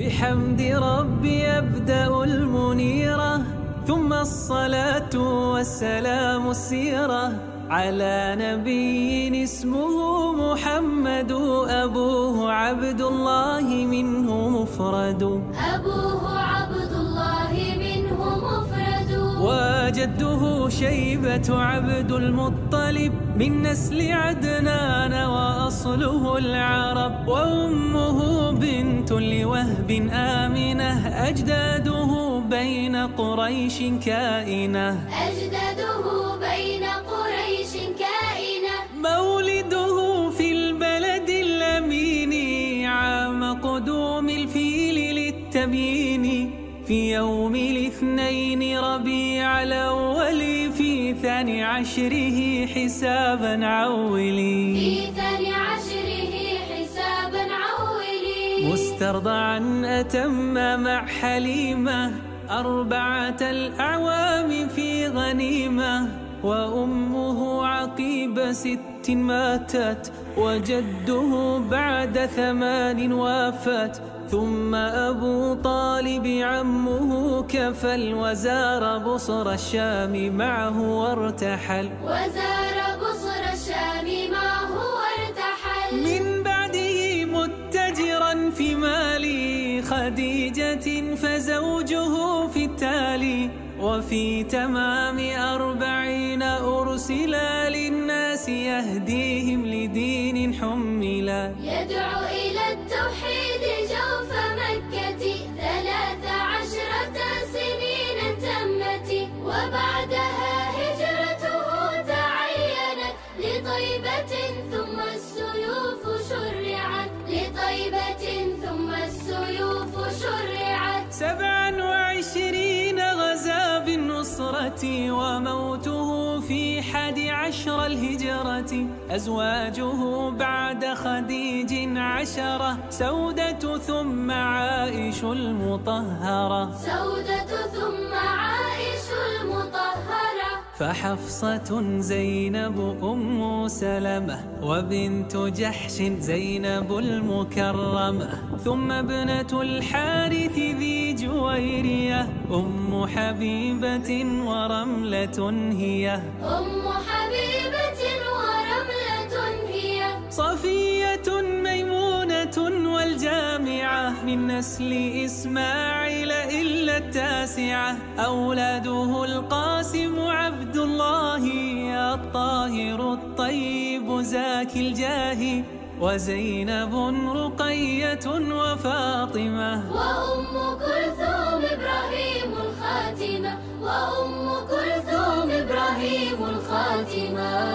بحمد ربي أبدأ المنيرة ثم الصلاة والسلام السيرة. على نبي اسمه محمد أبوه عبد الله منه مفرد. أبوه عبد وجده شيبة عبد المطلب من نسل عدنان وأصله العرب وأمه بنت لوهب آمنة أجداده بين قريش كائنة أجداده بين قريش كائنة مولده في البلد الأمين عام قدوم الفيل للتبيين في يوم الاثنين ربيع الأول في ثاني عشره حسابا عولي في ثاني عشره حسابا عولي مسترضعا أتم مع حليمة أربعة الأعوام في غنيمة. وأمه عقيب ست ماتت وجده بعد ثمان وافت ثم أبو طالب عمه كفل وزار بصر الشام معه وارتحل. وزار بصر الشام معه وارتحل. من بعده متجرا في مال خديجة فزوجه في التالي. وفي تمام أربعين أرسلا للناس يهديهم لدين حملا يدعو إلى التوحيد جوف مكة ثلاث عشرة سنين تمت وبعدها بالنصرة وموته في حد عشر الهجرة. أزواجه بعد خديج عشرة. سودة ثم عائش المطهرة. سودة ثم عائش المطهرة. فحفصة زينب أم سلمة وبنت جحش زينب المكرمة ثم ابنة الحارث ذي جويرية أم حبيبة ورملة هي أم حبيبة ورملة هي صفية ميمونة والجامعة من نسل إسماعيل التاسعة أولاده القاسم عبد الله الطاهر الطيب زاكي الجاه وزينب رقية وفاطمة. وأم كلثوم إبراهيم الخاتمة. وأم كلثوم إبراهيم الخاتمة.